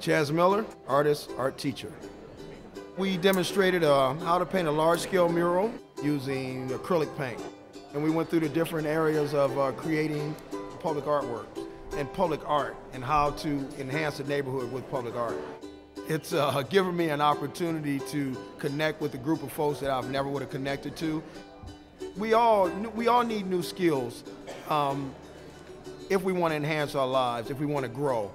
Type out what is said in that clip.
Chazz Miller, artist, art teacher. We demonstrated uh, how to paint a large-scale mural using acrylic paint. And we went through the different areas of uh, creating public artworks and public art and how to enhance the neighborhood with public art. It's uh, given me an opportunity to connect with a group of folks that I've never would have connected to. We all, we all need new skills um, if we want to enhance our lives, if we want to grow.